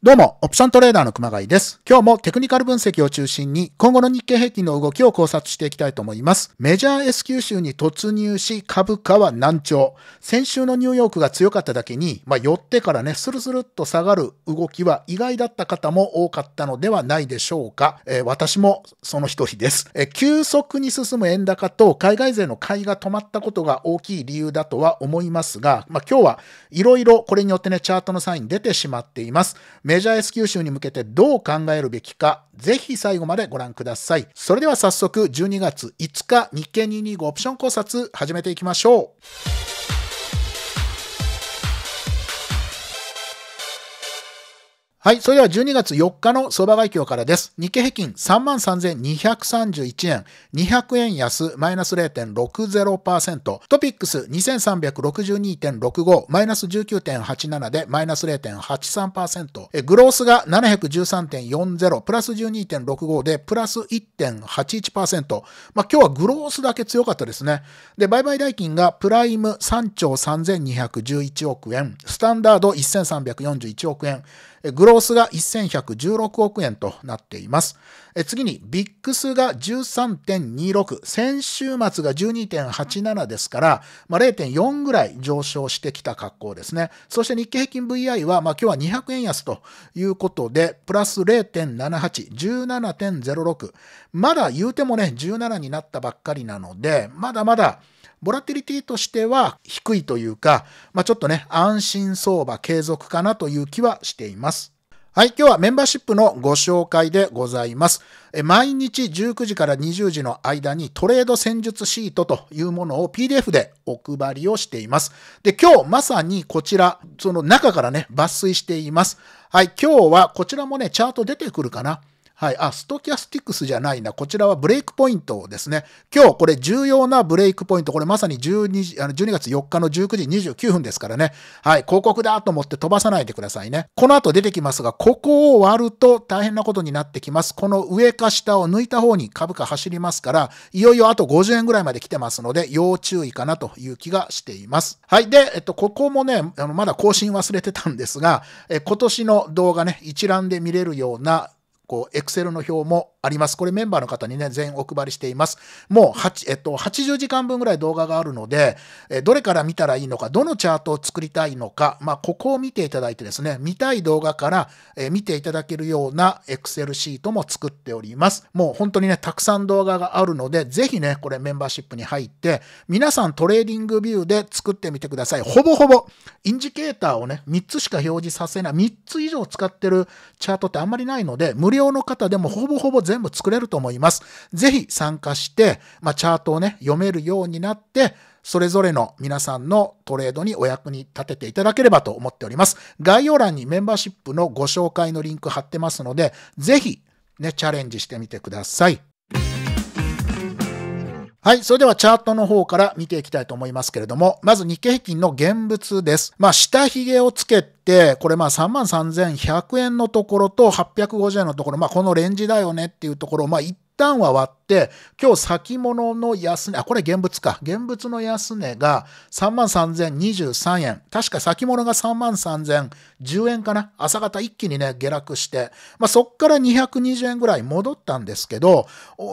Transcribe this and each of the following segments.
どうも、オプショントレーダーの熊谷です。今日もテクニカル分析を中心に今後の日経平均の動きを考察していきたいと思います。メジャー S q 州に突入し株価は難聴。先週のニューヨークが強かっただけに、まあ、寄ってからね、スルスルっと下がる動きは意外だった方も多かったのではないでしょうか。えー、私もその一人です、えー、急速に進む円高と海外勢の買いが止まったことが大きい理由だとは思いますが、まあ、今日はいろいろこれによってね、チャートのサイン出てしまっています。メジャー S q 州に向けてどう考えるべきか、ぜひ最後までご覧ください。それでは早速12月5日日経225オプション考察始めていきましょう。はい。それでは12月4日の相場概況からです。日経平均33,231円、200円安、マイナス0.60%。トピックス2362.65、マイナス19.87でマイナス0.83%。グロースが713.40、プラス12.65でプラス1.81%。まあ今日はグロースだけ強かったですね。で、売買代金がプライム3兆3211億円、スタンダード1341億円、グロースが1116億円となっています。次に、ビックスが13.26、先週末が12.87ですから、まあ、0.4ぐらい上昇してきた格好ですね。そして日経平均 VI は、まあ、今日は200円安ということで、プラス0.78、17.06。まだ言うてもね、17になったばっかりなので、まだまだボラティリティとしては低いというか、まあ、ちょっとね、安心相場継続かなという気はしています。はい、今日はメンバーシップのご紹介でございます。毎日19時から20時の間にトレード戦術シートというものを PDF でお配りをしています。で、今日まさにこちら、その中からね、抜粋しています。はい、今日はこちらもね、チャート出てくるかな。はい。あ、ストキャスティクスじゃないな。こちらはブレイクポイントですね。今日これ重要なブレイクポイント。これまさに12あの12月4日の19時29分ですからね。はい。広告だと思って飛ばさないでくださいね。この後出てきますが、ここを割ると大変なことになってきます。この上か下を抜いた方に株価走りますから、いよいよあと50円ぐらいまで来てますので、要注意かなという気がしています。はい。で、えっと、ここもね、あのまだ更新忘れてたんですが、え今年の動画ね、一覧で見れるようなこう、エクセルの表もあります。これメンバーの方にね、全員お配りしています。もう8、えっと、80時間分ぐらい動画があるので、えどれから見たらいいのか、どのチャートを作りたいのか、まあ、ここを見ていただいてですね、見たい動画から、え見ていただけるようなエクセルシートも作っております。もう本当にね、たくさん動画があるので、ぜひね、これメンバーシップに入って、皆さんトレーディングビューで作ってみてください。ほぼほぼ、インジケーターをね、3つしか表示させない、3つ以上使ってるチャートってあんまりないので、無料の方でもほぼほぼ全部作れると思います。ぜひ参加して、まあ、チャートをね、読めるようになって、それぞれの皆さんのトレードにお役に立てていただければと思っております。概要欄にメンバーシップのご紹介のリンク貼ってますので、ぜひね、チャレンジしてみてください。はい。それではチャートの方から見ていきたいと思いますけれども、まず日経平均の現物です。まあ、下髭をつけて、これまあ33,100円のところと850円のところ、まあこのレンジだよねっていうところを、まあ一旦は割って、今日先物の安値、あ、これ現物か。現物の安値が33,023円。確か先物が33,010円かな。朝方一気にね、下落して、まあそっから220円ぐらい戻ったんですけど、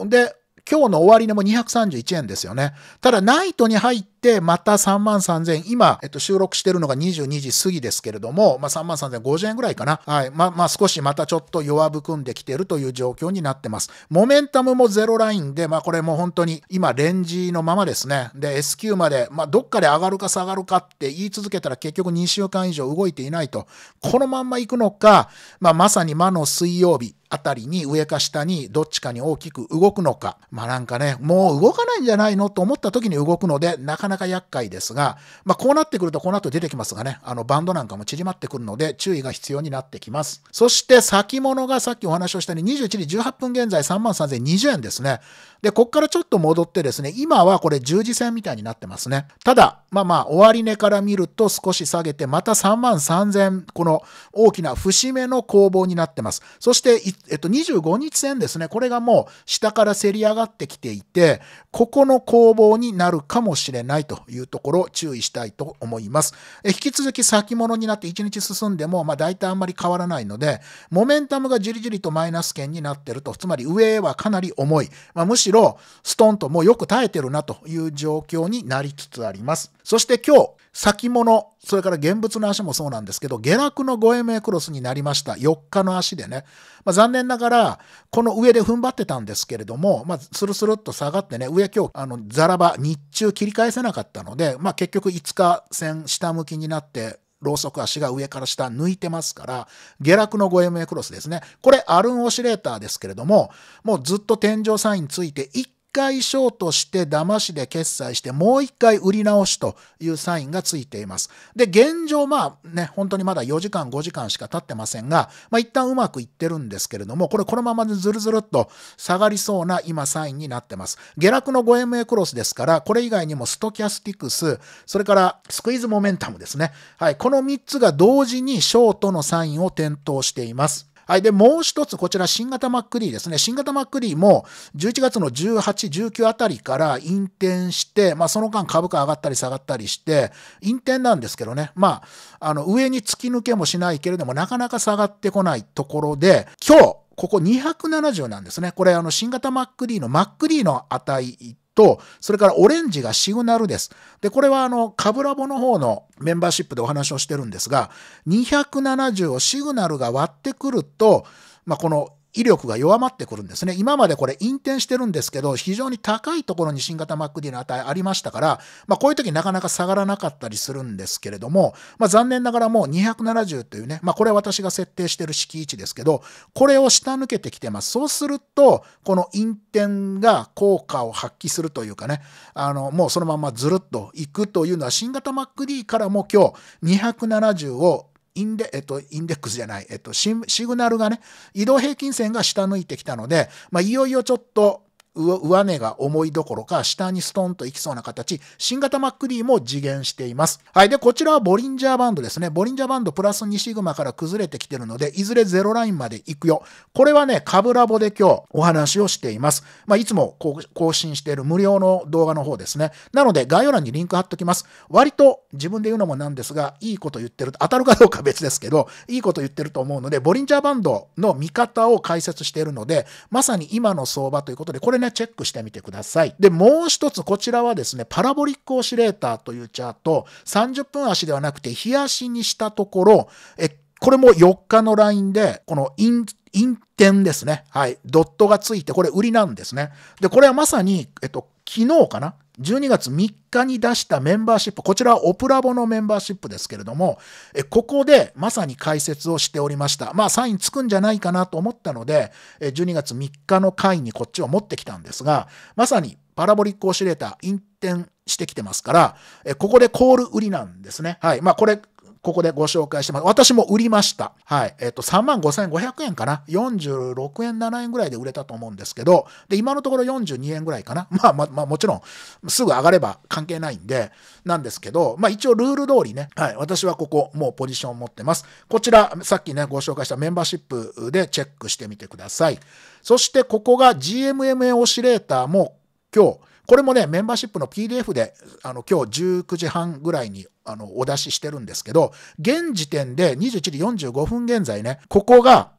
で、今日の終値も231円ですよね。ただ、ナイトに入って、また3万3000今、えっと、収録してるのが22時過ぎですけれども、まあ、3万3050円ぐらいかな。はい。まあ、まあ、少しまたちょっと弱含んできてるという状況になってます。モメンタムもゼロラインで、まあ、これも本当に今、レンジのままですね。で、S q まで、まあ、どっかで上がるか下がるかって言い続けたら結局2週間以上動いていないと。このまんま行くのか、まあ、まさに魔の水曜日、あたりに上か下にどっちかに大きく動くのか。まあなんかね、もう動かないんじゃないのと思った時に動くので、なかなか厄介ですが、まあこうなってくるとこの後出てきますがね、あのバンドなんかも縮まってくるので注意が必要になってきます。そして先物がさっきお話をしたように21時18分現在33,020円ですね。で、こっからちょっと戻ってですね、今はこれ十字線みたいになってますね。ただ、まあまあ、終値から見ると少し下げて、また3万3000、この大きな節目の攻防になってます。そしてえっと、25日線ですね、これがもう下からせり上がってきていて、ここの攻防になるかもしれないというところを注意したいと思います。え引き続き先物になって1日進んでも、まあ、大体あんまり変わらないので、モメンタムがじりじりとマイナス圏になってると、つまり上はかなり重い、まあ、むしろストンともうよく耐えてるなという状況になりつつあります。そして今日、先物、それから現物の足もそうなんですけど、下落の 5MA クロスになりました。4日の足でね。まあ、残念ながら、この上で踏ん張ってたんですけれども、まあ、スルスルっと下がってね、上今日、あの、ザラバ、日中切り返せなかったので、まあ、結局5日線下向きになって、ローソク足が上から下抜いてますから、下落の 5MA クロスですね。これ、アルンオシレーターですけれども、もうずっと天井サインついて、一回ショートして騙しで決済してもう一回売り直しというサインがついています。で、現状まあね、本当にまだ4時間5時間しか経ってませんが、まあ一旦うまくいってるんですけれども、これこのままでずるずるっと下がりそうな今サインになってます。下落の 5MA クロスですから、これ以外にもストキャスティクス、それからスクイズモメンタムですね。はい、この3つが同時にショートのサインを点灯しています。はい。で、もう一つ、こちら、新型 MacD ですね。新型 MacD も、11月の18、19あたりから引転して、まあ、その間株価上がったり下がったりして、引転なんですけどね。まあ、あの、上に突き抜けもしないけれども、なかなか下がってこないところで、今日、ここ270なんですね。これ、あの、新型 MacD の MacD の値と、それからオレンジがシグナルです。で、これはあの、カブラボの方のメンバーシップでお話をしてるんですが、270をシグナルが割ってくると、まあ、この威力が弱まってくるんですね。今までこれ引転してるんですけど、非常に高いところに新型 MacD の値ありましたから、まあ、こういう時なかなか下がらなかったりするんですけれども、まあ、残念ながらもう270というね、まあ、これは私が設定してる式位置ですけど、これを下抜けてきてます。そうすると、この引転が効果を発揮するというかね、あの、もうそのままずるっといくというのは、新型 MacD からも今日270をインデ、えっと、インデックスじゃない、えっと、シグナルがね、移動平均線が下抜いてきたので、まあ、いよいよちょっと上値が重いどころか、下にストンといきそうな形、新型 MacD も次元しています。はい。で、こちらはボリンジャーバンドですね。ボリンジャーバンドプラス2シグマから崩れてきてるので、いずれゼロラインまで行くよ。これはね、カブラボで今日お話をしています。まあ、いつも更新している無料の動画の方ですね。なので、概要欄にリンク貼っときます。割と自分で言うのもなんですが、いいこと言ってると、当たるかどうか別ですけど、いいこと言ってると思うので、ボリンジャーバンドの見方を解説しているので、まさに今の相場ということで、これね、チェックしてみてください。で、もう一つ、こちらはですね、パラボリックオシレーターというチャート、30分足ではなくて、日足にしたところ、え、これも4日のラインで、このイン、陰転ですね。はい。ドットがついて、これ売りなんですね。で、これはまさに、えっと、昨日かな？12月3日に出したメンバーシップ、こちらはオプラボのメンバーシップですけれども、えここでまさに解説をしておりました。まあ、サインつくんじゃないかなと思ったので、え12月3日の回にこっちを持ってきたんですが、まさにパラボリックオシレーター、インテンしてきてますから、えここでコール売りなんですね。はい。まあ、これ、ここでご紹介してます。私も売りました。はい。えっ、と、35,500円かな。46円、7円ぐらいで売れたと思うんですけど、で、今のところ42円ぐらいかな。まあ、まあ、まあ、もちろん、すぐ上がれば関係ないんで、なんですけど、まあ、一応ルール通りね、はい。私はここ、もうポジション持ってます。こちら、さっきね、ご紹介したメンバーシップでチェックしてみてください。そして、ここが GMMA オシレーターも今日、これもね、メンバーシップの PDF で、あの、今日19時半ぐらいに、あの、お出ししてるんですけど、現時点で21時45分現在ね、ここが、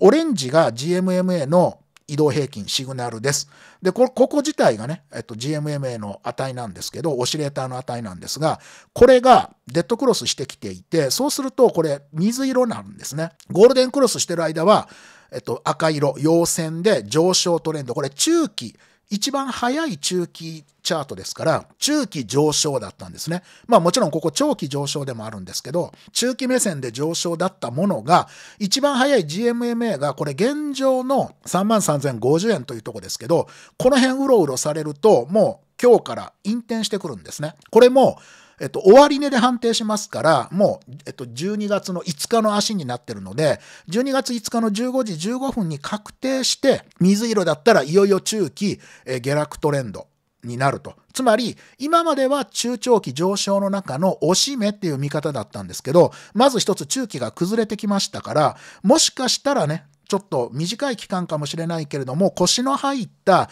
オレンジが GMMA の移動平均、シグナルです。で、ここ自体がね、えっと、GMMA の値なんですけど、オシレーターの値なんですが、これがデッドクロスしてきていて、そうするとこれ水色なんですね。ゴールデンクロスしてる間は、えっと、赤色、陽線で上昇トレンド、これ中期、一番早い中期チャートですから、中期上昇だったんですね。まあもちろんここ長期上昇でもあるんですけど、中期目線で上昇だったものが、一番早い GMMA がこれ現状の33,050円というとこですけど、この辺うろうろされると、もう今日から引転してくるんですね。これもえっと、終値で判定しますから、もう、えっと、12月の5日の足になってるので、12月5日の15時15分に確定して、水色だったらいよいよ中期、え下落トレンドになると。つまり、今までは中長期上昇の中の押し目っていう見方だったんですけど、まず一つ中期が崩れてきましたから、もしかしたらね、ちょっと短い期間かもしれないけれども、腰の入った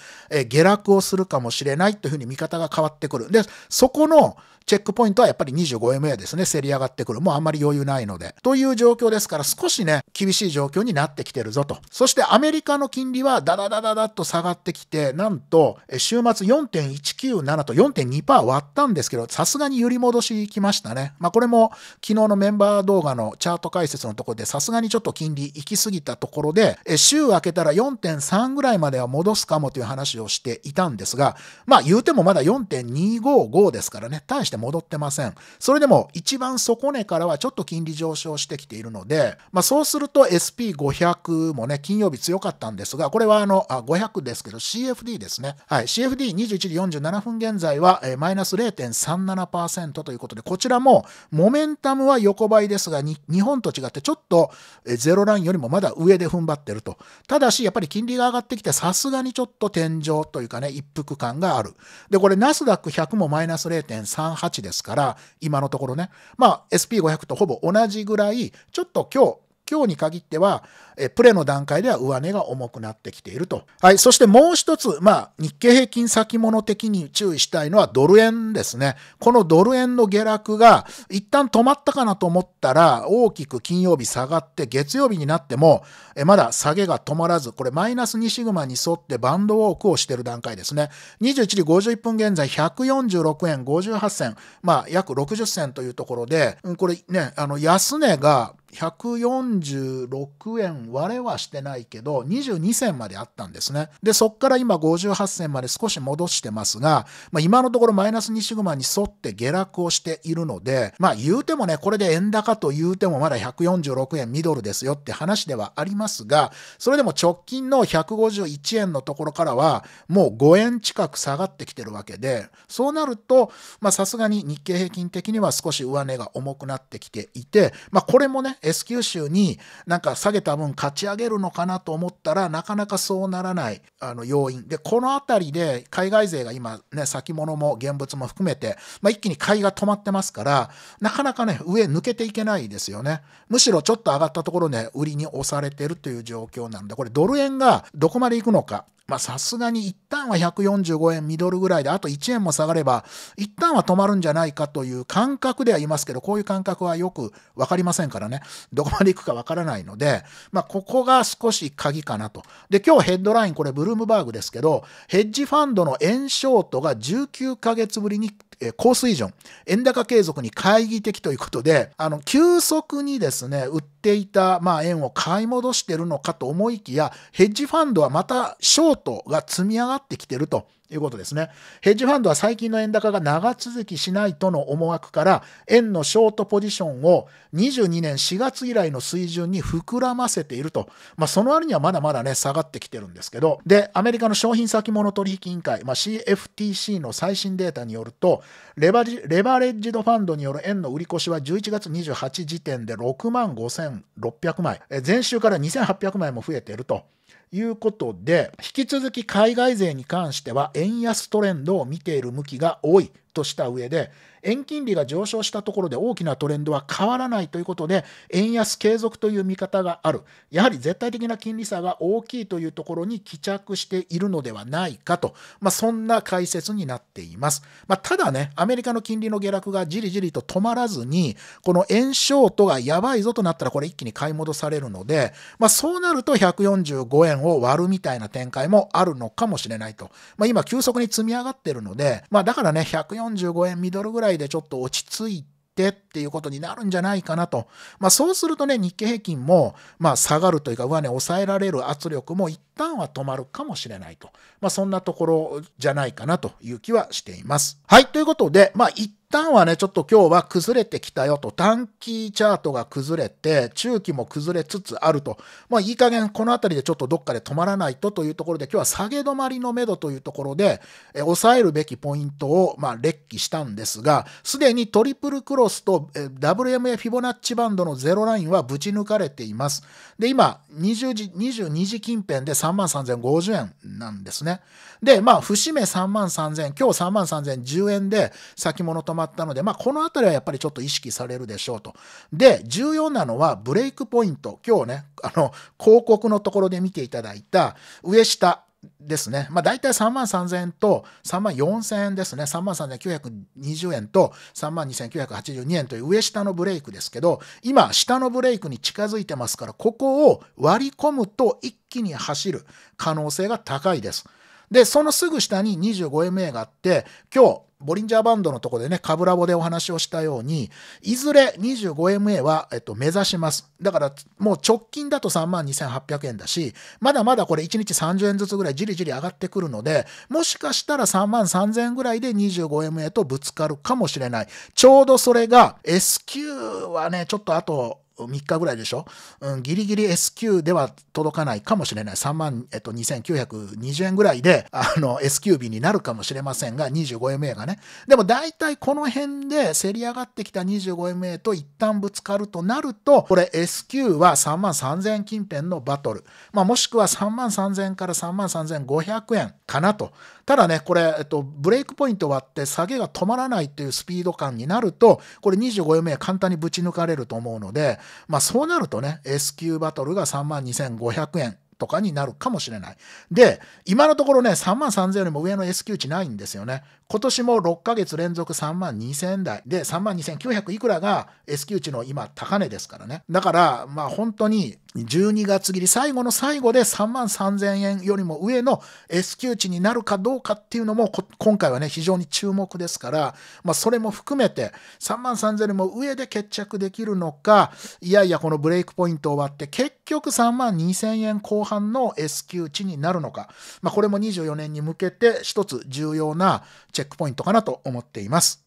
下落をするかもしれないというふうに見方が変わってくる。で、そこのチェックポイントはやっぱり 25MA ですね、競り上がってくる。もうあんまり余裕ないので。という状況ですから、少しね、厳しい状況になってきてるぞと。そしてアメリカの金利はダダダダダッと下がってきて、なんと、週末4.197と4.2%割ったんですけど、さすがに揺り戻しきましたね。まあこれも昨日のメンバー動画のチャート解説のところで、さすがにちょっと金利行き過ぎたところで、週明けたら4.3ぐらいまでは戻すかもという話をしていたんですが、まあ言うてもまだ4.255ですからね、大して戻ってません。それでも一番底値からはちょっと金利上昇してきているので、まあそうすると SP500 もね、金曜日強かったんですが、これはあの、あ500ですけど CFD ですね。はい、CFD21 時47分現在は、えマイナス0.37%ということで、こちらもモメンタムは横ばいですが、日本と違ってちょっとゼロラインよりもまだ上で踏ん張ってると。ただし、やっぱり金利が上がってきて、さすがにちょっと天井というかね、一服感がある。で、これナスダック100もマイナス0.38 8ですから、今のところね、まあ SP500 とほぼ同じぐらい、ちょっと今日、今日に限っては、えプレの段階では上値が重くなってきていると。はい。そしてもう一つ、まあ、日経平均先物的に注意したいのはドル円ですね。このドル円の下落が一旦止まったかなと思ったら、大きく金曜日下がって、月曜日になっても、えまだ下げが止まらず、これマイナス2シグマに沿ってバンドウォークをしている段階ですね。21時51分現在、146円58銭、まあ、約60銭というところで、これね、あの、安値が、146円割れはしてないけど、22銭まであったんですね。で、そっから今58銭まで少し戻してますが、まあ、今のところマイナス2シグマに沿って下落をしているので、まあ言うてもね、これで円高と言うてもまだ146円ミドルですよって話ではありますが、それでも直近の151円のところからは、もう5円近く下がってきてるわけで、そうなると、まあさすがに日経平均的には少し上値が重くなってきていて、まあこれもね、S q 州になんか下げた分勝ち上げるのかなと思ったらなかなかそうならないあの要因。でこの辺りで海外勢が今ね先物も現物も含めて、まあ、一気に買いが止まってますからなかなかね上抜けていけないですよね。むしろちょっと上がったところで売りに押されてるという状況なんでこれドル円がどこまで行くのかまあさすがに一旦は145円ミドルぐらいで、あと1円も下がれば、一旦は止まるんじゃないかという感覚ではいますけど、こういう感覚はよく分かりませんからね、どこまで行くかわからないので、まあここが少し鍵かなと。で、今日ヘッドライン、これブルームバーグですけど、ヘッジファンドの円ショートが19ヶ月ぶりに高水準、円高継続に懐疑的ということで、あの、急速にですね、売っていた、まあ、円を買い戻してるのかと思いきや、ヘッジファンドはまたショートが積み上がってきてると。いうことですね。ヘッジファンドは最近の円高が長続きしないとの思惑から、円のショートポジションを22年4月以来の水準に膨らませていると。まあ、その割にはまだまだね、下がってきてるんですけど、で、アメリカの商品先物取引委員会、まあ、CFTC の最新データによると、レバレバレッジドファンドによる円の売り越しは11月28時点で6万5600枚、前週から2800枚も増えていると。いうことで、引き続き海外勢に関しては円安トレンドを見ている向きが多い。とした上で、円金利が上昇したところで大きなトレンドは変わらないということで、円安継続という見方がある。やはり絶対的な金利差が大きいというところに帰着しているのではないかと、まあ、そんな解説になっています。まあ、ただね、アメリカの金利の下落がじりじりと止まらずに、この円ショートがやばいぞとなったらこれ一気に買い戻されるので、まあ、そうなると145円を割るみたいな展開もあるのかもしれないと。まあ、今急速に積み上がってるので、まあ、だからね、145 45円ミドルぐらいでちょっと落ち着いてっていうことになるんじゃないかなと。まあそうするとね、日経平均もまあ下がるというか上値抑えられる圧力も一旦は止まるかもしれないと。まあそんなところじゃないかなという気はしています。はい、ということで、まあ一旦はね、ちょっと今日は崩れてきたよと、短期チャートが崩れて、中期も崩れつつあると、まあいい加減この辺りでちょっとどっかで止まらないとというところで、今日は下げ止まりのめどというところで、え抑えるべきポイントを、まあ、列記したんですが、すでにトリプルクロスと WMA フィボナッチバンドのゼロラインはぶち抜かれています。で、今、20時、22時近辺で3 3万3050円なんですね。で、まあ、節目3万3000、今日3万3010円で先物止まったので、まあ、このあたりはやっぱりちょっと意識されるでしょうと。で、重要なのはブレイクポイント。今日ね、あの、広告のところで見ていただいた上下、ですね。まあ大体3万3000円と3万4000円ですね。3万3920円と3万2982円という上下のブレイクですけど、今下のブレイクに近づいてますから、ここを割り込むと一気に走る可能性が高いです。で、そのすぐ下に 25MA があって、今日、ボリンジャーバンドのとこでね、カブラボでお話をしたように、いずれ 25MA は、えっと、目指します。だから、もう直近だと32,800円だし、まだまだこれ1日30円ずつぐらいじりじり上がってくるので、もしかしたら3万3000円ぐらいで 25MA とぶつかるかもしれない。ちょうどそれが S q はね、ちょっとあと、3日ぐらいでしょ、うん、ギリギリ S q では届かないかもしれない。3万、えっと、2920円ぐらいで、あの、S q 日になるかもしれませんが、25MA がね。でも大体この辺で競り上がってきた 25MA と一旦ぶつかるとなると、これ S q は3万3000円近辺のバトル。まあ、もしくは3万3000円から3万3500円かなと。ただね、これ、えっと、ブレイクポイント割って下げが止まらないっていうスピード感になると、これ 25MA 簡単にぶち抜かれると思うので、まあそうなるとね、S 級バトルが32,500円。とかになるかもしれない。で、今のところね、3万3000よりも上の S q 値ないんですよね。今年も6ヶ月連続3万2000円台で3万2900いくらが S q 値の今高値ですからね。だから、まあ本当に12月切り最後の最後で3万3000円よりも上の S q 値になるかどうかっていうのも今回はね非常に注目ですから、まあ、それも含めて3万3000円よりも上で決着できるのかいやいやこのブレイクポイントを割って結局3万2000円後半の S q 値になるのか、まあ、これも24年に向けて一つ重要なチェックポイントかなと思っています。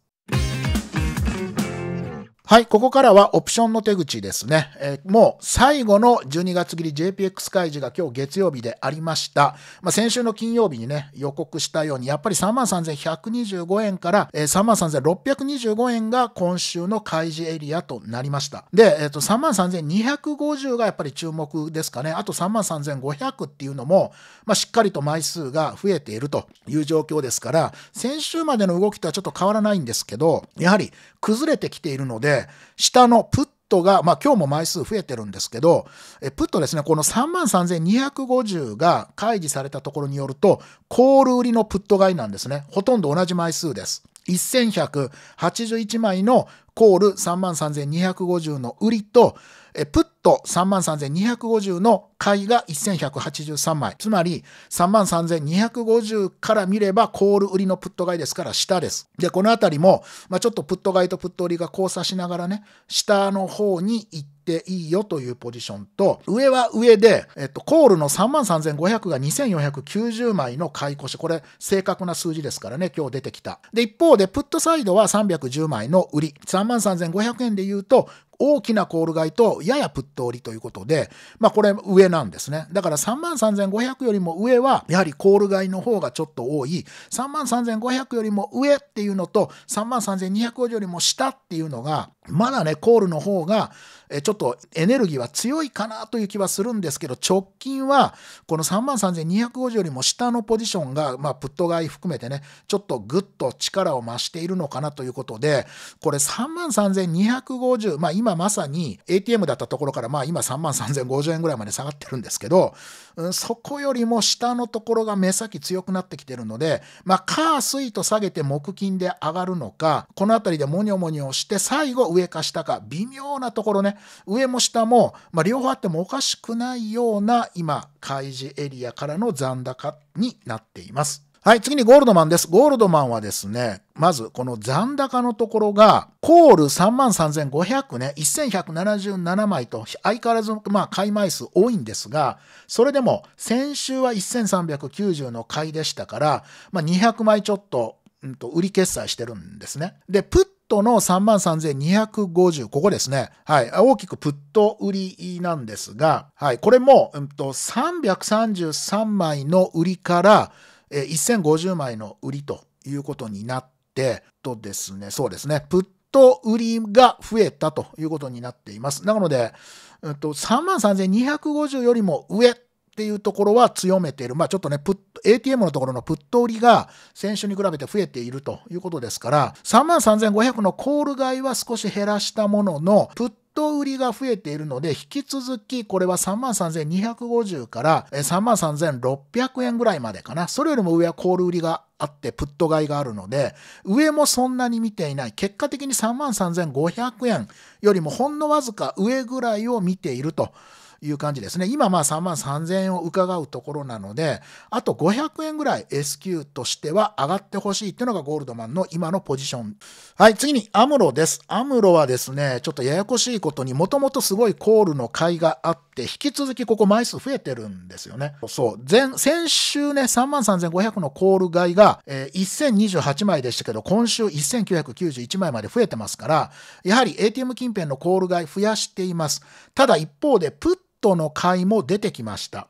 はい、ここからはオプションの手口ですね。えー、もう最後の12月切り JPX 開示が今日月曜日でありました。まあ、先週の金曜日にね、予告したように、やっぱり33,125円から、えー、33,625円が今週の開示エリアとなりました。で、えっ、ー、と、33,250がやっぱり注目ですかね。あと33,500っていうのも、まあ、しっかりと枚数が増えているという状況ですから、先週までの動きとはちょっと変わらないんですけど、やはり崩れてきているので、下のプットが、まあ今日も枚数増えてるんですけど、えプットですね、この33,250が開示されたところによると、コール売りのプット買いなんですね。ほとんど同じ枚数です。1181枚のコール33,250の売りと、えプット33,250の買いが1183枚。つまり33,250から見ればコール売りのプット買いですから下です。で、このあたりも、まあ、ちょっとプット買いとプット売りが交差しながらね、下の方に行っていいよというポジションと、上は上で、えっと、コールの33,500が2490枚の買い越し。これ正確な数字ですからね、今日出てきた。で、一方で、プットサイドは310枚の売り。33,500円で言うと、大きなコール買いとややプット売りということで、まあこれ上なんですね。だから33,500よりも上はやはりコール買いの方がちょっと多い。33,500よりも上っていうのと33,250よりも下っていうのがまだね、コールの方が、えちょっとエネルギーは強いかなという気はするんですけど、直近はこの3万3250よりも下のポジションが、まあ、プット買い含めてね、ちょっとぐっと力を増しているのかなということで、これ3万3250、まあ今まさに ATM だったところから、まあ今3万3050円ぐらいまで下がってるんですけど、うん、そこよりも下のところが目先強くなってきてるので、まあ、カースイと下げて木金で上がるのか、この辺りでモニョモニョして、最後上か下か、微妙なところね、上も下も、まあ、両方あってもおかしくないような今、開示エリアからの残高になっています。はい、次にゴールドマンです。ゴールドマンはですね、まずこの残高のところが、コール33,500ね、1177枚と相変わらず、まあ、買い枚数多いんですが、それでも先週は1390の買いでしたから、まあ、200枚ちょっと、うん、と売り決済してるんですね。で、プットの33,250、ここですね。はい。大きくプット売りなんですが、はい。これも、うん、と333枚の売りから、え1050枚の売りということになって、とですね、そうですね、プット売りが増えたということになっています。なので、うん、と33,250よりも上っていうところは強めている。まあちょっとね、ATM のところのプット売りが先週に比べて増えているということですから、33,500のコール買いは少し減らしたものの、プット売りが増えているので、引き続きこれは33,250から33,600円ぐらいまでかな。それよりも上はコール売りがあって、プット買いがあるので、上もそんなに見ていない。結果的に33,500円よりもほんのわずか上ぐらいを見ていると。いう感じですね。今まあ3万3000円を伺うところなので、あと500円ぐらい S q としては上がってほしいっていうのがゴールドマンの今のポジション。はい、次にアムロです。アムロはですね、ちょっとややこしいことにもともとすごいコールの買いがあって、引き続きここ枚数増えてるんですよね。そう。前、先週ね、33,500のコール買いが、えー、1028枚でしたけど、今週1991枚まで増えてますから、やはり ATM 近辺のコール買い増やしています。ただ一方で、プットの買いも出てきました。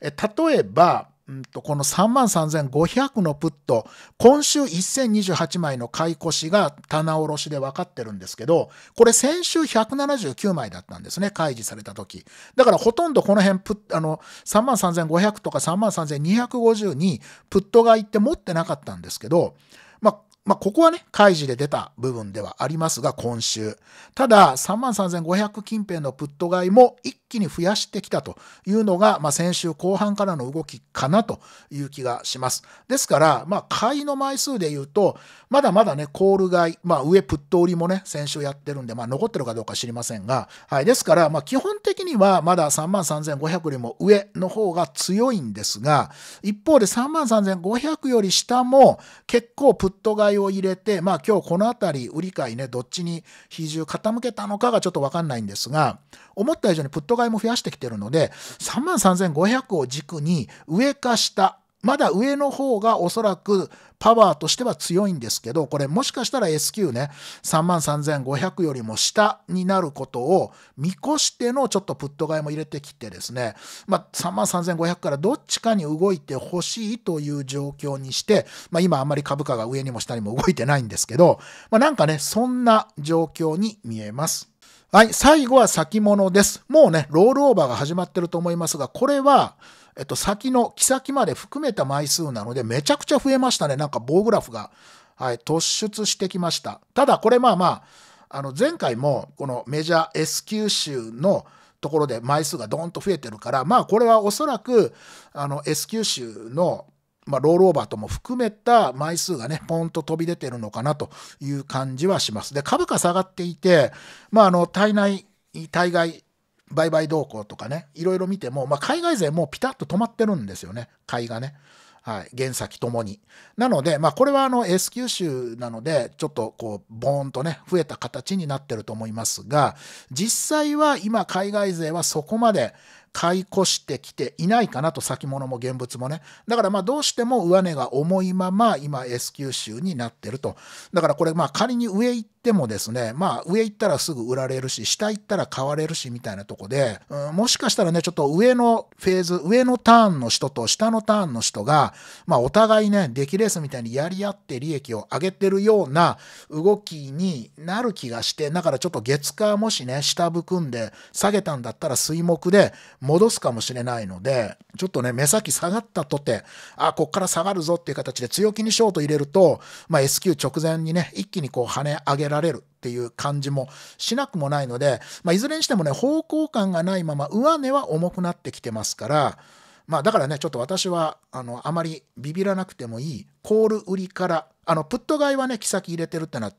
え例えば、うんとこの33,500のプット、今週1028枚の買い越しが棚卸しで分かってるんですけど、これ先週179枚だったんですね、開示された時。だからほとんどこの辺プあの、33,500とか33,250にプット買いって持ってなかったんですけど、まあ、ここはね、開示で出た部分ではありますが、今週。ただ、33,500近辺のプット買いも一気に増やしてきたというのが、まあ、先週後半からの動きかなという気がします。ですから、まあ、買いの枚数で言うと、まだまだね、コール買い、まあ、上プット売りもね、先週やってるんで、まあ、残ってるかどうか知りませんが、はい。ですから、まあ、基本的にはまだ33,500よりも上の方が強いんですが、一方で33,500より下も結構プット買いを入れて、まあ今日この辺り売り買いね、どっちに比重傾けたのかがちょっとわかんないんですが、思った以上にプット買いも増やしてきてるので、33,500を軸に上か下、まだ上の方がおそらくパワーとしては強いんですけど、これもしかしたら S q ね、33,500よりも下になることを見越してのちょっとプット買いも入れてきてですね、まあ、33,500からどっちかに動いてほしいという状況にして、まあ、今あんまり株価が上にも下にも動いてないんですけど、まあ、なんかね、そんな状況に見えます。はい、最後は先物です。もうね、ロールオーバーが始まってると思いますが、これは、えっと、先の、木先まで含めた枚数なので、めちゃくちゃ増えましたね。なんか棒グラフが、はい、突出してきました。ただ、これまあまあ、あの、前回も、このメジャー S q 州のところで枚数がドーンと増えてるから、まあ、これはおそらく、あの、S q 州の、まあ、ロールオーバーとも含めた枚数がね、ポンと飛び出てるのかなという感じはします。で、株価下がっていて、まあ、あの、体内、対外売買動向とかね、いろいろ見ても、まあ、海外勢もピタッと止まってるんですよね、買いがね。はい、原先ともに。なので、まあ、これはあの S q 州なので、ちょっとこう、ボーンとね、増えた形になってると思いますが、実際は今、海外勢はそこまで買い越してきていないかなと先物も現物もね。だからまあどうしても上値が重いまま今 S q 州になってると。だからこれまあ仮に上行ってもですね、まあ上行ったらすぐ売られるし、下行ったら買われるしみたいなとこで、うん、もしかしたらね、ちょっと上のフェーズ、上のターンの人と下のターンの人が、まあお互いね、出来レースみたいにやり合って利益を上げてるような動きになる気がして、だからちょっと月火もしね、下含んで下げたんだったら水木で、戻すかもしれないので、ちょっとね、目先下がったとて、あ、こっから下がるぞっていう形で強気にショート入れると、まあ、S q 直前にね、一気にこう跳ね上げられられるっていう感じもしなくもないので、まあ、いずれにしてもね、方向感がないまま上値は重くなってきてますから、まあだからね、ちょっと私は、あの、あまりビビらなくてもいい、コール売りから、あの、プット買いはね、木先入れてるってのは、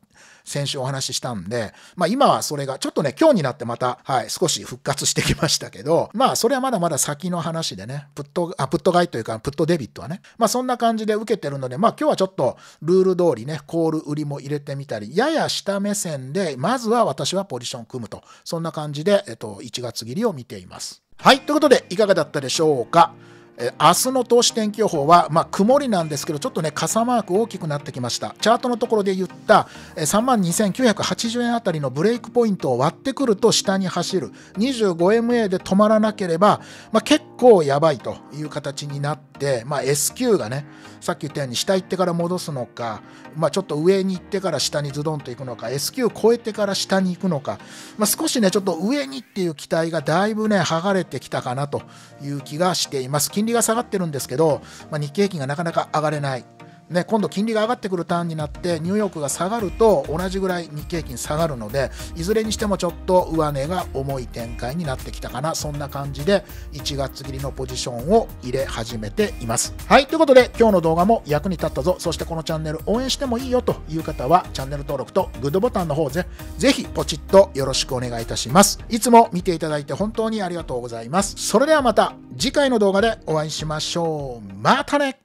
先週お話ししたんで、まあ今はそれが、ちょっとね、今日になってまた、はい、少し復活してきましたけど、まあそれはまだまだ先の話でね、プット、あ、プット買いというか、プットデビットはね、まあそんな感じで受けてるので、まあ今日はちょっとルール通りね、コール売りも入れてみたり、やや下目線で、まずは私はポジション組むと、そんな感じで、えっと、1月切りを見ています。はい、ということで、いかがだったでしょうか？え明日の投資天気予報は、まあ、曇りなんですけど、ちょっとね、傘マーク大きくなってきました。チャートのところで言った3万2980円あたりのブレイクポイントを割ってくると下に走る。25MA で止まらなければ、まあ、結構やばいという形になって、まあ、S q がねさっき言ったように下行ってから戻すのか、まあ、ちょっと上に行ってから下にズドンと行くのか S q 超えてから下に行くのか、まあ、少しねちょっと上にっていう期待がだいぶね剥がれてきたかなという気がしています。金利が下がってるんですけど、まあ、日経平均がなかなか上がれない。ね、今度金利が上がってくるターンになってニューヨークが下がると同じぐらい日経平均下がるのでいずれにしてもちょっと上値が重い展開になってきたかなそんな感じで1月切りのポジションを入れ始めています。はいということで今日の動画も役に立ったぞ。そしてこのチャンネル応援してもいいよという方はチャンネル登録とグッドボタンの方ぜぜひポチッとよろしくお願いいたします。いつも見ていただいて本当にありがとうございます。それではまた次回の動画でお会いしましょう。またね。